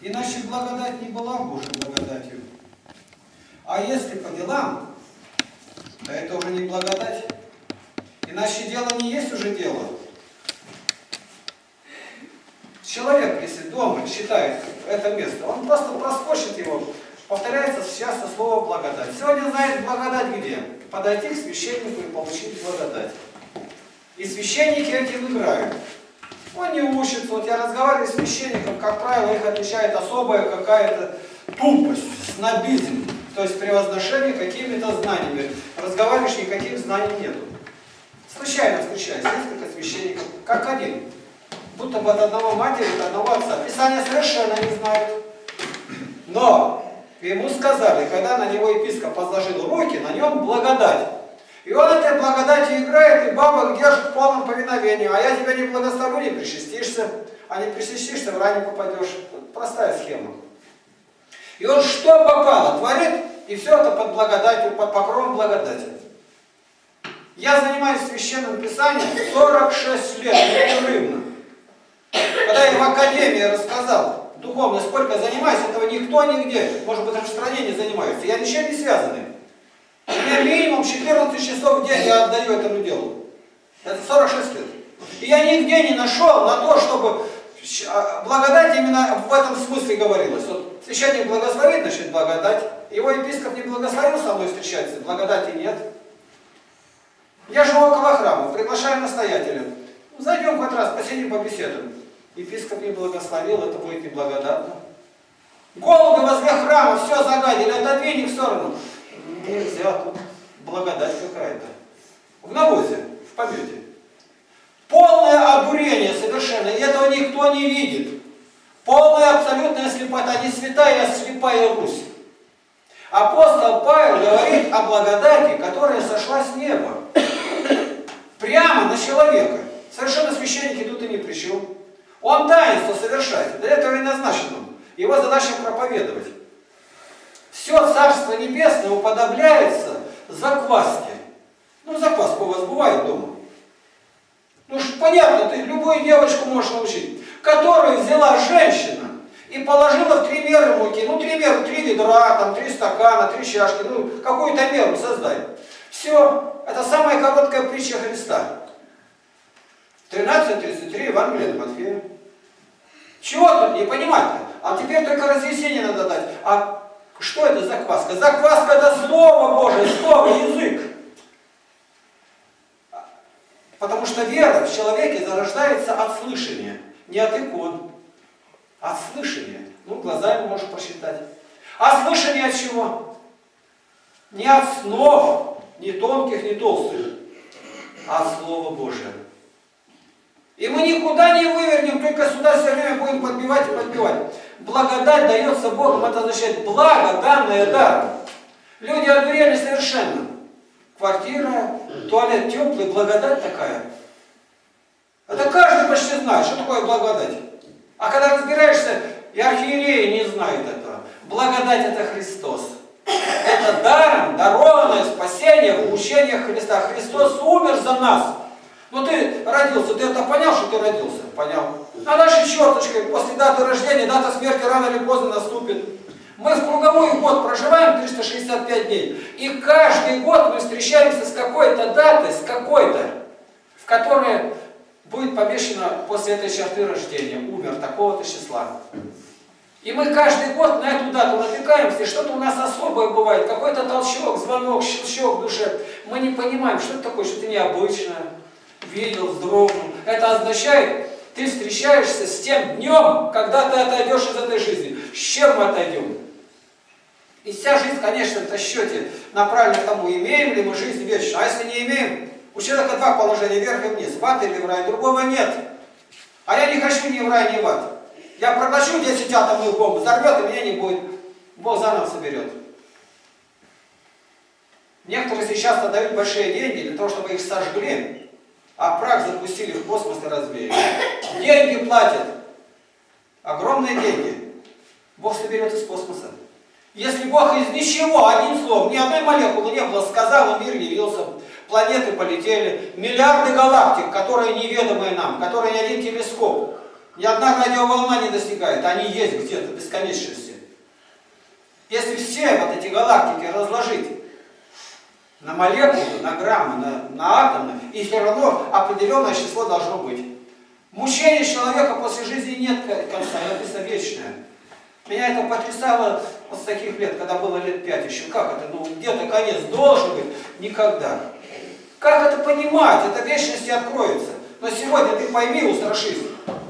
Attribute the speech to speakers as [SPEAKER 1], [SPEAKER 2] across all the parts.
[SPEAKER 1] Иначе благодать не была Божьей благодатью. А если по делам, то это уже не благодать. Иначе дело не есть уже дело. Человек, если дома считает это место, он просто проскочит его, повторяется часто слово благодать. Сегодня знает благодать где? Подойти к священнику и получить благодать. И священники этим играют. Он не учится. Вот я разговариваю с священником, как правило, их отличает особая какая-то тупость, снобизм, то есть превозношение какими-то знаниями. Разговариваешь, никаких знаний нету. Случайно встречаюсь, несколько священников, как один будто бы от одного матери, от одного отца. Писание совершенно не знает. Но ему сказали, когда на него епископ возложил руки, на нем благодать. И он этой благодатью играет, и бабок держит в полном повиновении. А я тебя не благословлю, не причастишься. А не причастишься, в ране попадешь. Вот простая схема. И он что попало, творит, и все это под благодатью, под покровом благодати. Я занимаюсь священным писанием 46 лет, непрерывно. Когда я в академии рассказал духовно, сколько занимаюсь, этого никто нигде, может быть, даже в стране не занимается. Я ничем не связанный. Меня минимум 14 часов в день я отдаю этому делу. Это 46 лет. И я нигде не нашел на то, чтобы а, благодать именно в этом смысле говорилось. Вот священник благословит, значит благодать. Его епископ не благословил со мной встречаться, благодати нет. Я живу около храма, приглашаю настоятеля. Зайдем хоть раз, посидим, побеседуем. Епископ не благословил, это будет неблагодатно. Голуби возле храма, все загадили, отодвинь их в сторону. Нельзя, тут благодать какая-то. В навозе, в помете. Полное обурение совершенно, и этого никто не видит. Полная абсолютная слепота, не святая, а слепая Русь. Апостол Павел говорит о благодати, которая сошла с неба. Прямо на человека. Совершенно священники тут и не при чем. Он таинство совершает. Для этого и назначен он. Его задача проповедовать. Все Царство Небесное уподобляется закваске. Ну, закваска у вас бывает дома. Ну, понятно, ты любую девочку можешь научить. Которую взяла женщина и положила в три меры муки. Ну, три меры, три ведра, там, три стакана, три чашки. Ну, какую-то меру создай. Все. Это самая короткая притча Христа. 13.33 Евангелие от Матфея. Чего тут не понимать-то? А теперь только разъяснение надо дать. А что это закваска? Закваска это Слово Божие, Слово, язык. Потому что вера в человеке зарождается от слышания, не от икон, от слышания. Ну, глазами можешь посчитать. А слышание от чего? Не от снов, ни тонких, ни толстых, а от Слова Божия. И мы никуда не вывернем, только сюда все время будем подбивать и подбивать. Благодать дается Богом, это означает благо, данное даром. Люди одурели совершенно. Квартира, туалет теплый, благодать такая. Это каждый почти знает, что такое благодать. А когда разбираешься, и архиереи не знают этого. Благодать это Христос. Это даром, дарованное спасение в учениях Христа. Христос умер за нас. Ну ты родился, ты это понял, что ты родился? Понял. А дальше черточкой, после даты рождения, дата смерти рано или поздно наступит. Мы в круговой год проживаем 365 дней. И каждый год мы встречаемся с какой-то датой, с какой-то, в которой будет помещено после этой черты рождения. Умер такого-то числа. И мы каждый год на эту дату натыкаемся, что-то у нас особое бывает, какой-то толчок, звонок, щелчок в душе. Мы не понимаем, что это такое, что-то необычное видел, вздрогнул. Это означает, ты встречаешься с тем днем, когда ты отойдешь из этой жизни. С чем мы отойдем? И вся жизнь, конечно, в счете направлена к тому, имеем ли мы жизнь вечную. А если не имеем, у человека два положения, вверх и вниз, в ад или в рай, другого нет. А я не хочу ни в рай, ни в ад. Я проглощу 10 атомных бомб, взорвет, и меня не будет. Бог заново соберет. Некоторые сейчас отдают большие деньги для того, чтобы их сожгли а прах запустили в космос и развеяли. Деньги платят. Огромные деньги. Бог соберет из космоса. Если Бог из ничего, одним словом, ни одной молекулы не было, сказал, и мир явился, планеты полетели, миллиарды галактик, которые неведомые нам, которые ни один телескоп Ни одна радиоволна не достигает, они есть где-то бесконечности. Если все вот эти галактики разложить на молекулы, на граммы, на, на атомы, и все равно определенное число должно быть. Мучение человека после жизни нет конца, это вечное. Меня это потрясало вот с таких лет, когда было лет пять еще. Как это? Ну, где-то конец должен быть? Никогда. Как это понимать? Это вечности откроется. Но сегодня ты пойми, устрашись.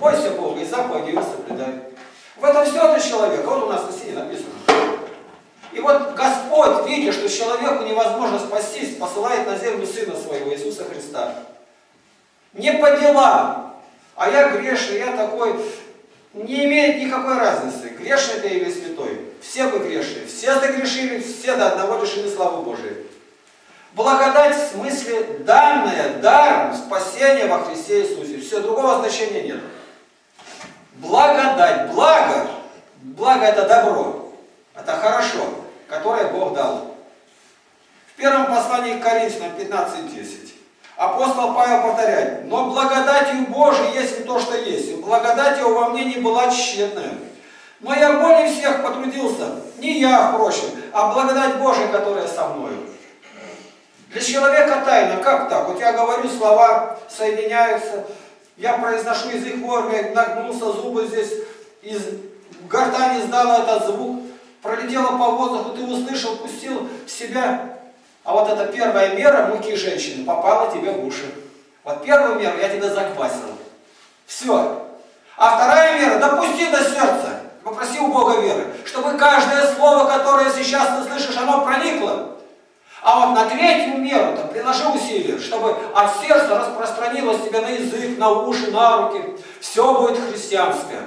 [SPEAKER 1] Бойся Бога и заповеди его соблюдай. В этом все ты человек. Вот у нас на стене написано. И вот Господь, видя, что человеку невозможно спастись, посылает на землю Сына Своего, Иисуса Христа. Не по делам, а я грешный, я такой, не имеет никакой разницы, грешный ты или святой. Все вы грешные, все загрешили, все до одного лишены славы Божией. Благодать в смысле данная даром спасения во Христе Иисусе. Все, другого значения нет. Благодать, благо, благо это добро, это хорошо, которое Бог дал. В первом послании к Коринфянам 15.10 апостол Павел повторяет, но благодатью Божией есть не то, что есть, и благодать его во мне не была тщетная. Но я более всех потрудился, не я, впрочем, а благодать Божия, которая со мною. Для человека тайна, как так? Вот я говорю, слова соединяются, я произношу язык форме, нагнулся, зубы здесь, из гортани сдал этот звук, пролетело по воздуху, ты услышал, пустил в себя. А вот эта первая мера муки женщины попала тебе в уши. Вот первую меру я тебя заквасил. Все. А вторая мера, допусти до сердца. Попроси у Бога веры, чтобы каждое слово, которое сейчас ты слышишь, оно проникло. А вот на третью меру то приложи усилия, чтобы от сердца распространилось тебе на язык, на уши, на руки. Все будет христианское.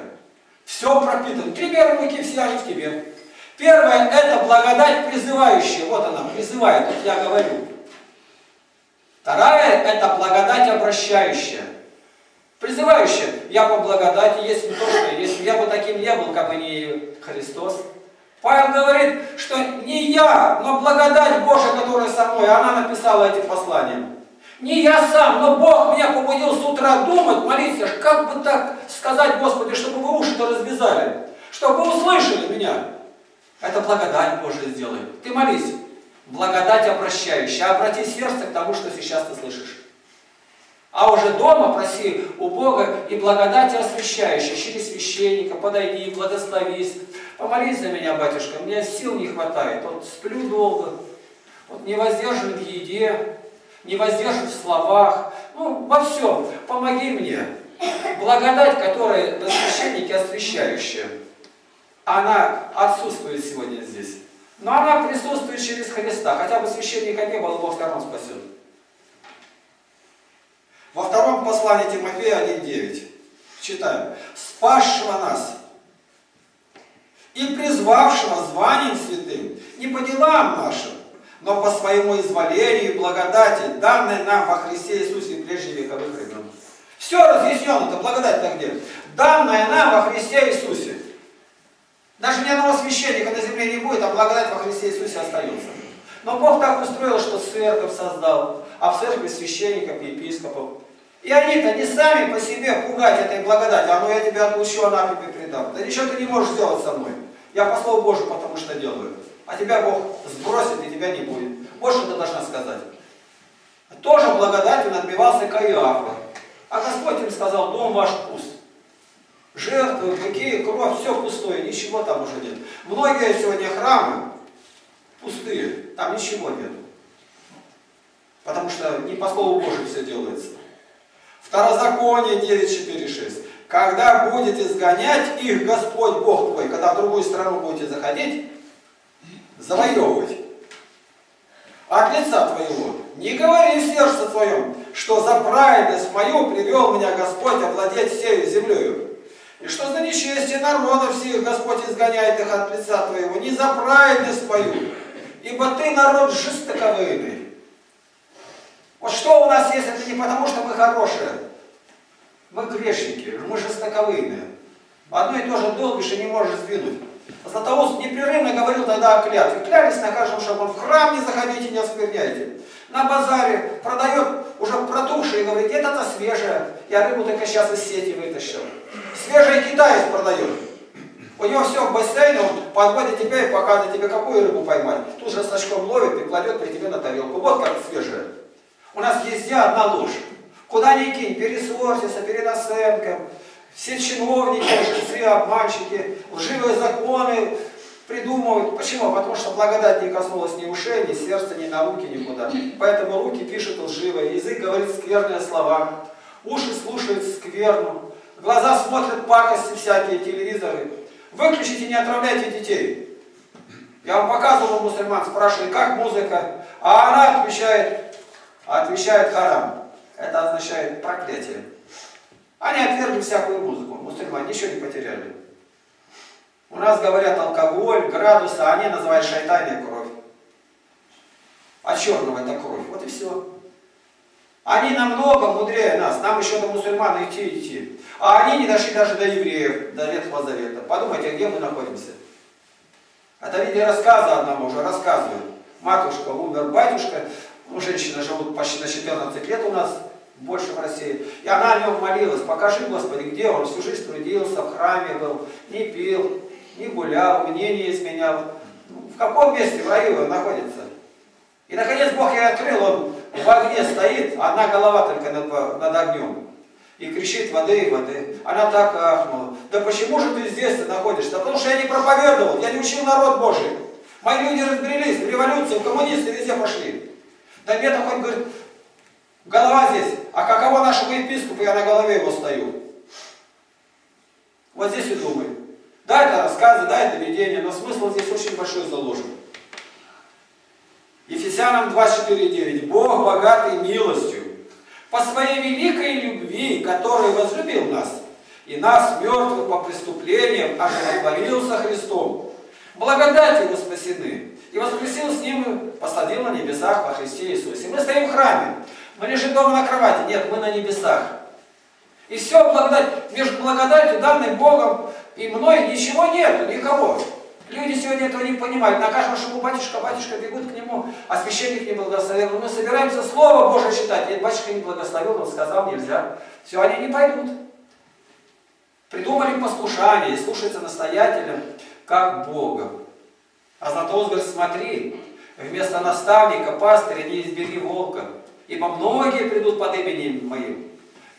[SPEAKER 1] Все пропитано. Три меры муки, все они в тебе. Первое – это благодать призывающая. Вот она, призывает, вот я говорю. Вторая – это благодать обращающая. Призывающая. Я по благодати, если то, что если я бы таким не был, как бы не Христос. Павел говорит, что не я, но благодать Божия, которая со мной, она написала эти послания. Не я сам, но Бог меня побудил с утра думать, молиться, как бы так сказать, Господи, чтобы вы уши-то развязали, чтобы вы услышали меня. Это благодать Божия сделай. Ты молись. Благодать обращающая. Обрати сердце к тому, что сейчас ты слышишь. А уже дома проси у Бога и благодати освящающей, через священника, подойди, благословись. Помолись за меня, батюшка, мне сил не хватает. Вот сплю долго, вот не воздержан в еде, не воздержан в словах, ну, во всем. Помоги мне. Благодать, которая на священнике освящающая, она отсутствует сегодня здесь. Но она присутствует через Христа. Хотя бы священника не было, Бог все спасет. Во втором послании Тимофея 1.9 читаем. «Спасшего нас и призвавшего званием святым не по делам нашим, но по своему изволению и благодати, данной нам во Христе Иисусе прежде вековых времен». Все разъяснено, это благодать-то где? Данная нам во Христе Иисусе. Даже ни одного священника на земле не будет, а благодать во Христе Иисусе остается. Но Бог так устроил, что церковь создал, а в церкви священников и епископов. И они-то не сами по себе пугать этой благодати, а ну я тебя отлучу, она тебе предам. Да ничего ты не можешь сделать со мной. Я по слову Божию потому что делаю. А тебя Бог сбросит и тебя не будет. Вот что ты должна сказать. Тоже благодатью надбивался Каиафа. А Господь им сказал, дом ваш пуст. Жертвы, какие кровь, все пустое, ничего там уже нет. Многие сегодня храмы пустые, там ничего нет. Потому что не по слову Божию все делается. Второзаконие 9.4.6. Когда будете сгонять их Господь Бог твой, когда в другую страну будете заходить, завоевывать, от лица твоего, не говори в сердце твоем, что за праведность мою привел меня Господь овладеть всей землею. И что за нечестие народа всех Господь изгоняет их от лица твоего, не за праведность твою, ибо ты народ жестоковыйный. Вот что у нас есть, это не потому, что мы хорошие. Мы грешники, мы жестоковыйные. Одно и то же долбишь и не можешь сдвинуть. Златоуст непрерывно говорил тогда о клятве. Клялись на каждом шагу, в храм не заходите, не оскверняйте. На базаре продает и говорит, это-то свежее. Я рыбу только сейчас из сети вытащил. свежий китаец продает. У него все в бассейне, он подводит тебя и показывает тебе, какую рыбу поймать. Тут же с ловит и кладет при тебе на тарелку. Вот как свежая. У нас везде одна ложь. Куда ни кинь, пересортиса, перенасенка, все чиновники, жрецы, обманщики, лживые законы придумывают. Почему? Потому что благодать не коснулась ни ушей, ни сердца, ни науки, никуда. Поэтому руки пишут лживое, язык говорит скверные слова, уши слушают скверну, глаза смотрят пакости всякие, телевизоры. Выключите, не отравляйте детей. Я вам показывал мусульман, спрашиваю, как музыка, а она отвечает, отвечает харам. Это означает проклятие. Они отвергли всякую музыку. Мусульмане ничего не потеряли. У нас говорят алкоголь, градусы, а они называют шайтанья кровь. А черного это кровь. Вот и все. Они намного мудрее нас. Нам еще до мусульман идти идти. А они не дошли даже до евреев, до Ветхого Завета. Подумайте, где мы находимся. Это в виде рассказа одного уже рассказывают. Матушка умер, батюшка. Ну, женщины живут почти на 14 лет у нас больше в России. И она о нем молилась, покажи, Господи, где он, всю жизнь трудился, в храме был, не пил, не гулял, мне не изменял. Ну, в каком месте в раю он находится? И наконец Бог ей открыл, он в огне стоит, одна голова только над, над огнем. И кричит воды и воды. Она так ахнула. Да почему же ты здесь -то находишься? Да потому что я не проповедовал, я не учил народ Божий. Мои люди разбрелись в революцию, в коммунисты везде пошли. Да мне так он говорит, Голова здесь. А каково нашему епископу, я на голове его стою. Вот здесь и думай. Да, это рассказы, да, это видение, но смысл здесь очень большой заложен. Ефесянам 24.9. Бог богатый милостью, по своей великой любви, который возлюбил нас, и нас, мертвых по преступлениям, оживотворил со Христом. Благодать его спасены. И воскресил с ним и посадил на небесах во Христе Иисусе. Мы стоим в храме. Мы лежим дома на кровати. Нет, мы на небесах. И все благодать, между благодатью, данной Богом, и мной ничего нет, никого. Люди сегодня этого не понимают. На каждом шагу батюшка, батюшка бегут к нему, а священник не благословил. Мы собираемся Слово Божие читать. Нет, батюшка не благословил, он сказал, нельзя. Все, они не пойдут. Придумали послушание и слушаются настоятелем, как Бога. А Златоуст говорит, смотри, вместо наставника, пастыря не избери волка ибо многие придут под именем Моим,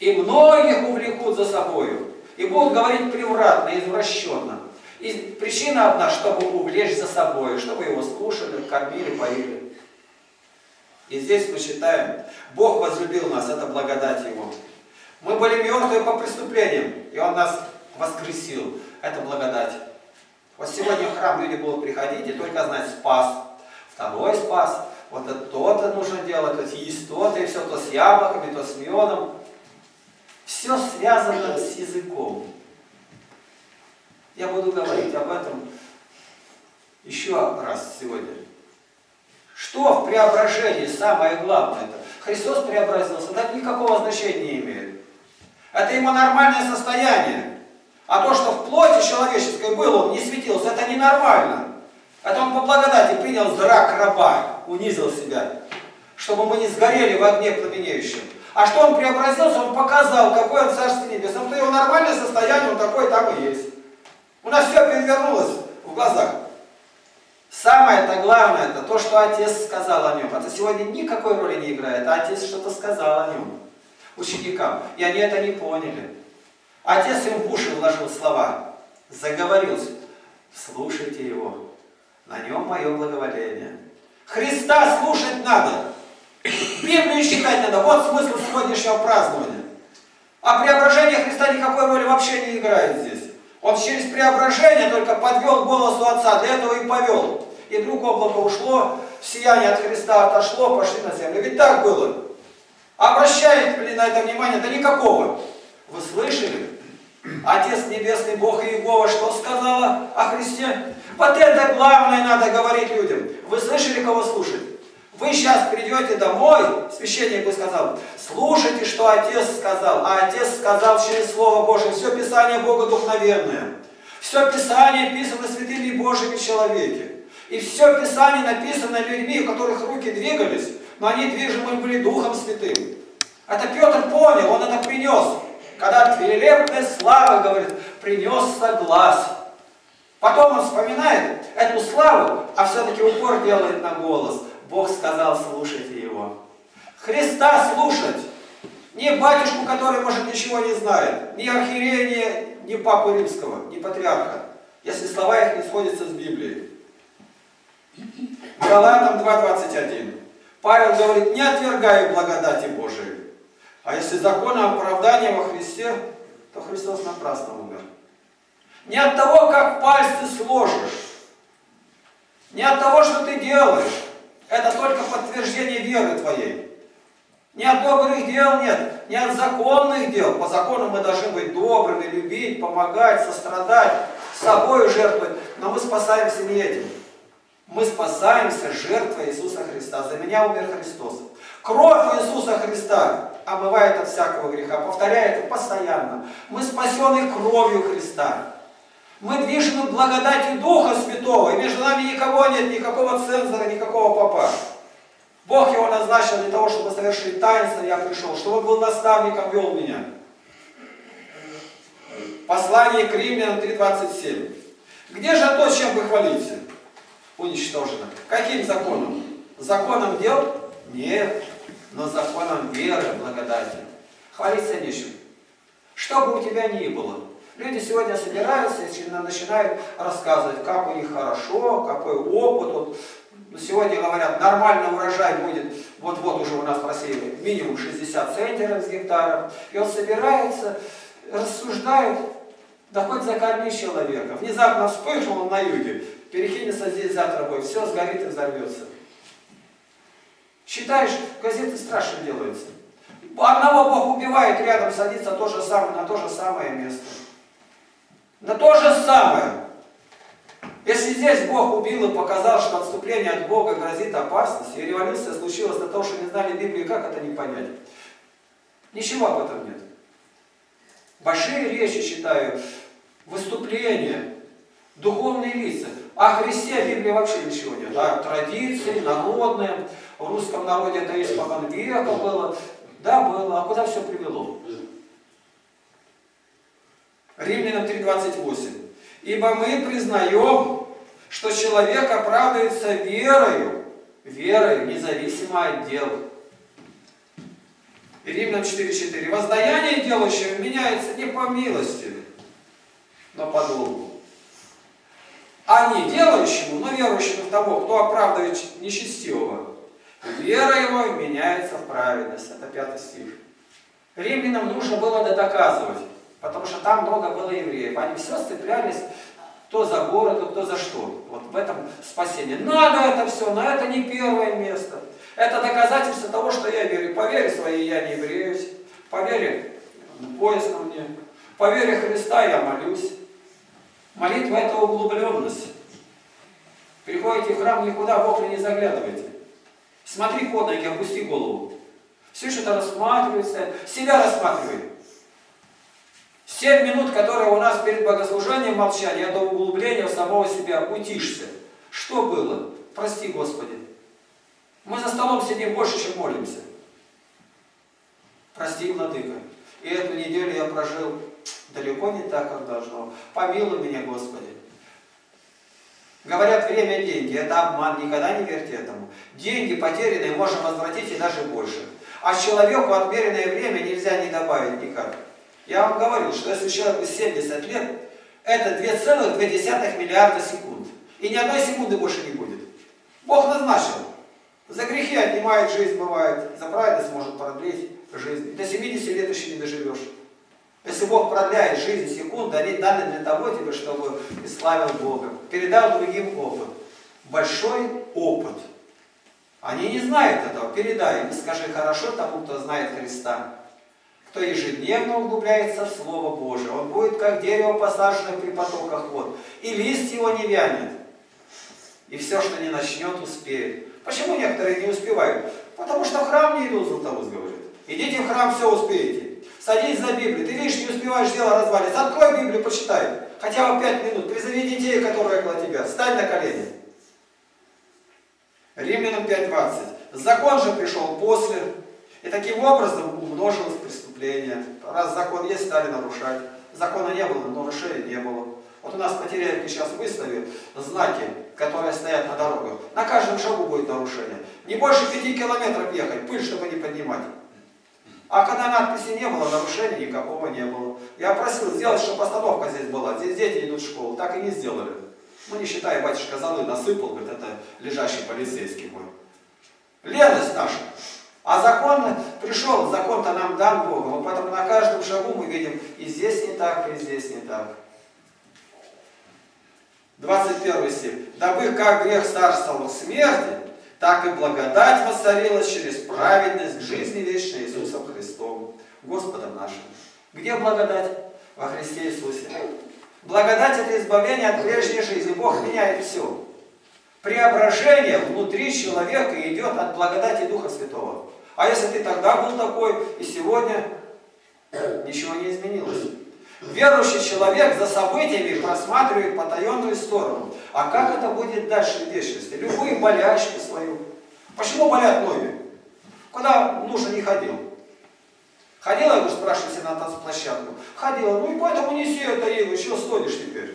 [SPEAKER 1] и многих увлекут за собою, и будут говорить превратно, извращенно. И причина одна, чтобы увлечь за собой, чтобы его слушали, кормили, поили. И здесь мы считаем, Бог возлюбил нас, это благодать Его. Мы были мертвы по преступлениям, и Он нас воскресил. Это благодать. Вот сегодня в храм люди будут приходить и только знать спас. Второй спас, вот это то-то нужно делать, то есть то-то, и все то с яблоками, то с медом. Все связано с языком. Я буду говорить об этом еще раз сегодня. Что в преображении самое главное? -то? Христос преобразился, это никакого значения не имеет. Это его нормальное состояние. А то, что в плоти человеческой было, он не светился, это ненормально. Это он по благодати принял зрак раба, унизил себя, чтобы мы не сгорели в огне пламенеющем. А что он преобразился, он показал, какой он Царство Небесное. То его нормальное состояние, он такой там и есть. У нас все перевернулось в глазах. Самое это главное, это то, что Отец сказал о нем. Это сегодня никакой роли не играет. А Отец что-то сказал о нем ученикам. И они это не поняли. Отец им в уши вложил слова. Заговорил. Слушайте его. На нем мое благоволение. Христа слушать надо. Библию читать надо. Вот смысл сегодняшнего празднования. А преображение Христа никакой роли вообще не играет здесь. Он через преображение только подвел голосу Отца, для этого и повел. И вдруг облако ушло, сияние от Христа отошло, пошли на землю. Ведь так было. Обращает ли на это внимание? Да никакого. Вы слышали? Отец Небесный, Бог Иегова, что сказала о Христе? Вот это главное надо говорить людям. Вы слышали, кого слушать? Вы сейчас придете домой, священник бы сказал, слушайте, что Отец сказал. А Отец сказал через Слово Божие, все Писание Бога духовенное. Все Писание писано святыми Божьими человеке. И все Писание написано людьми, у которых руки двигались, но они движимы были Духом Святым. Это Петр понял, он это принес когда от великолепной славы, говорит, принесся глаз. Потом он вспоминает эту славу, а все-таки упор делает на голос. Бог сказал, слушайте его. Христа слушать. Не батюшку, который, может, ничего не знает. Ни архиерея, ни, ни папы римского, ни патриарха. Если слова их не сходятся с Библией. Галатам 2.21. Павел говорит, не отвергаю благодати Божией. А если закон оправдания во Христе, то Христос напрасно умер. Не от того, как пальцы сложишь, не от того, что ты делаешь. Это только подтверждение веры твоей. Ни от добрых дел нет, ни от законных дел. По закону мы должны быть добрыми, любить, помогать, сострадать, собой жертвовать. Но мы спасаемся не этим. Мы спасаемся жертвой Иисуса Христа. За меня умер Христос. Кровь Иисуса Христа омывает от всякого греха. Повторяю это постоянно. Мы спасены кровью Христа. Мы движены благодатью Духа Святого. И между нами никого нет, никакого цензора, никакого папа. Бог его назначил для того, чтобы совершить таинство, я пришел, чтобы он был наставником, вел меня. Послание к Римлянам 3.27. Где же то, чем вы хвалите? Уничтожено. Каким законом? Законом дел? Нет. Но законом веры, благодати. Хвалиться нечем. Что бы у тебя ни было. Люди сегодня собираются и начинают рассказывать, как у них хорошо, какой опыт. Вот сегодня говорят, нормальный урожай будет, вот-вот уже у нас в России минимум 60 центнеров с гектара. И он собирается, рассуждает, да хоть закорми человека. Внезапно вспыхнул он на юге, перекинется здесь завтра будет, все сгорит и взорвется. Считаешь, газеты страшно делаются. Одного Бог убивает, рядом садится то же самое, на то же самое место. На то же самое. Если здесь Бог убил и показал, что отступление от Бога грозит опасность, и революция случилась на то, что не знали Библии, как это не понять? Ничего об этом нет. Большие речи читаю, выступления, духовные лица. О Христе Библии вообще ничего нет. Да, традиции, народные. В русском народе это испокон века было. Да, было. А куда все привело? Римлянам 3.28. Ибо мы признаем, что человек оправдывается верою, верою, независимо от дел. Римлянам 4.4. Воздаяние делающего меняется не по милости, но по долгу. А не делающему, но верующему в того, кто оправдывает нечестивого. Вера его меняется в праведность. Это пятый стих. Римлянам нужно было доказывать. Потому что там много было евреев. Они все цеплялись кто за город, кто за что. Вот в этом спасение. Надо это все, но это не первое место. Это доказательство того, что я верю. По своей я не евреюсь. По вере мне. По вере Христа я молюсь. Молитва это углубленность. Приходите в храм, никуда в окна не заглядывайте. Смотри под ноги, опусти голову. Все что-то рассматривается, себя рассматривай. Семь минут, которые у нас перед богослужением молчания, до углубления в самого себя утишься. Что было? Прости, Господи. Мы за столом сидим больше, чем молимся. Прости, Владыка. И эту неделю я прожил далеко не так, как должно. Помилуй меня, Господи. Говорят, время – деньги. Это обман, никогда не верьте этому. Деньги потерянные можно возвратить и даже больше. А человеку отмеренное время нельзя не добавить никак. Я вам говорил, что если человеку 70 лет, это 2,2 миллиарда секунд. И ни одной секунды больше не будет. Бог назначил. За грехи отнимает жизнь, бывает. За праведность может продлить жизнь. До 70 лет еще не доживешь. Если Бог продляет жизнь секунды, они даны для того тебе, чтобы ты славил Бога. Передал другим опыт. Большой опыт. Они не знают этого. Передай им и скажи хорошо тому, кто знает Христа кто ежедневно углубляется в Слово Божие. Он будет как дерево, посаженное при потоках вод. И лист его не вянет. И все, что не начнет, успеет. Почему некоторые не успевают? Потому что в храм не идут, Златоуст говорит. Идите в храм, все успеете. Садись за Библию. Ты видишь, не успеваешь, дело развалится. Открой Библию, почитай. Хотя бы пять минут. Призови детей, которые около тебя. Встань на колени. Римлянам 5.20. Закон же пришел после, и таким образом умножилось преступление преступления. Раз закон есть, стали нарушать. Закона не было, нарушений не было. Вот у нас по Теряевке сейчас выставили знаки, которые стоят на дорогах. На каждом шагу будет нарушение. Не больше пяти километров ехать, пыль, чтобы не поднимать. А когда надписи не было, нарушений никакого не было. Я просил сделать, чтобы остановка здесь была. Здесь дети идут в школу. Так и не сделали. Ну, не считая, батюшка золы насыпал, говорит, это лежащий полицейский мой. Леность наша. А закон пришел, закон-то нам дан Богом. Поэтому на каждом шагу мы видим, и здесь не так, и здесь не так. 21 стих. «Дабы как грех царствовал смерти, так и благодать воцарилась через праведность к жизни вечной Иисусом Христом, Господом нашим». Где благодать? Во Христе Иисусе. Благодать – это избавление от прежней жизни. Бог меняет все. Преображение внутри человека идет от благодати Духа Святого. А если ты тогда был такой, и сегодня ничего не изменилось. Верующий человек за событиями просматривает потаенную сторону. А как это будет дальше в вечности? Любые болячки свою. Почему болят ноги? Куда нужно не ходил. Ходила, я спрашиваю на танцплощадку. Ходила, ну и поэтому неси это ей, еще стонешь теперь.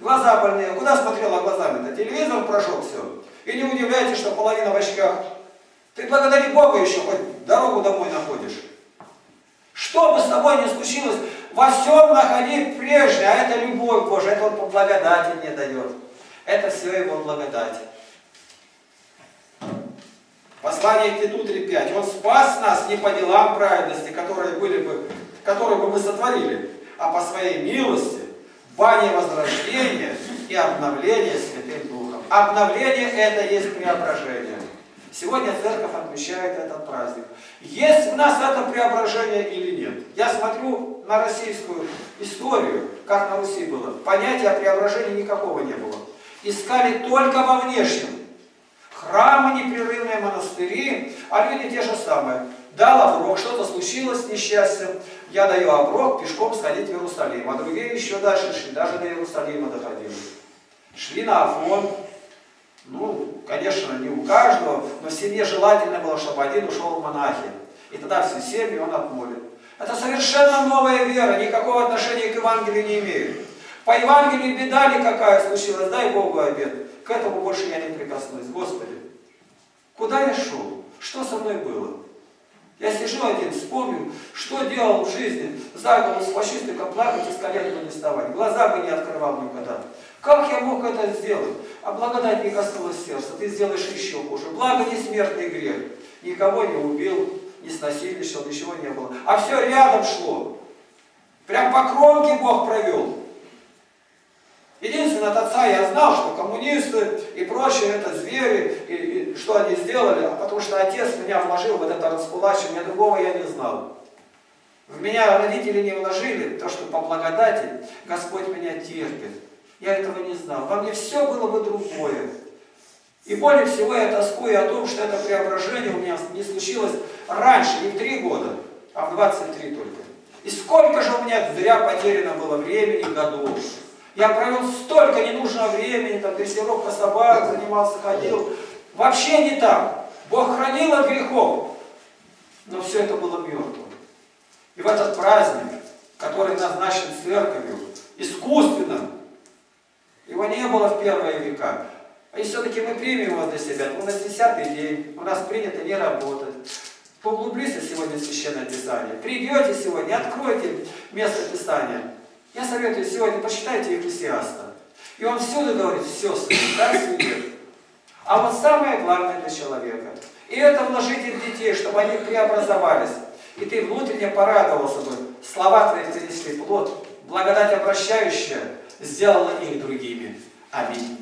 [SPEAKER 1] Глаза больные. Куда смотрела глазами-то? Телевизор прошел все. И не удивляйтесь, что половина в очках. Ты благодари Бога еще, хоть дорогу домой находишь. Что бы с тобой ни случилось, во всем находи прежде, а это любовь Божия, это Он по благодати мне дает. Это все Его благодать. Послание к Титу 3.5. Он спас нас не по делам праведности, которые, были бы, которые бы мы сотворили, а по своей милости, бане возрождения и обновления Святым Духом. Обновление это есть преображение. Сегодня церковь отмечает этот праздник. Есть в нас это преображение или нет? Я смотрю на российскую историю, как на Руси было. Понятия преображения никакого не было. Искали только во внешнем. Храмы непрерывные, монастыри, а люди те же самые. Дал оброк, что-то случилось, несчастье. Я даю оброк пешком сходить в Иерусалим. А другие еще дальше шли, даже до Иерусалима доходили. Шли на Афон, ну, конечно, не у каждого, но в семье желательно было, чтобы один ушел в монахи. И тогда всю семью он отмолит. Это совершенно новая вера, никакого отношения к Евангелию не имеет. По Евангелию беда ли какая случилась, дай Богу обед. К этому больше я не прикоснусь. Господи, куда я шел? Что со мной было? Я сижу один, вспомню, что делал в жизни. За голову схвачусь, только плакать и с колен не вставать. Глаза бы не открывал никогда. Как я мог это сделать? А благодать не коснулась сердца, ты сделаешь еще хуже. Благо не смертный грех. Никого не убил, не снасильничал, ничего не было. А все рядом шло. Прям по кромке Бог провел. Единственное, от отца я знал, что коммунисты и прочие это звери, и, что они сделали, а потому что отец меня вложил в это раскулачивание, другого я не знал. В меня родители не вложили, то, что по благодати Господь меня терпит. Я этого не знал. Во мне все было бы другое. И более всего я тоскую о том, что это преображение у меня не случилось раньше, не в три года, а в 23 только. И сколько же у меня зря потеряно было времени, годов. Я провел столько ненужного времени, там дрессировка собак, занимался, ходил. Вообще не там. Бог хранил от грехов. Но все это было мертвым. И в этот праздник, который назначен церковью, искусственно, его не было в первые века. И все-таки мы примем его для себя. У нас десятый день, у нас принято не работать. Поуглублись сегодня в Священное Писание. Придете сегодня, откройте место Писания. Я советую сегодня, почитайте Екклесиаста. И он всюду говорит, все, дай свет. А вот самое главное для человека. И это вложите в детей, чтобы они преобразовались. И ты внутренне порадовался бы. Слова твои принесли плод. Благодать обращающая сделала их другими. Аминь.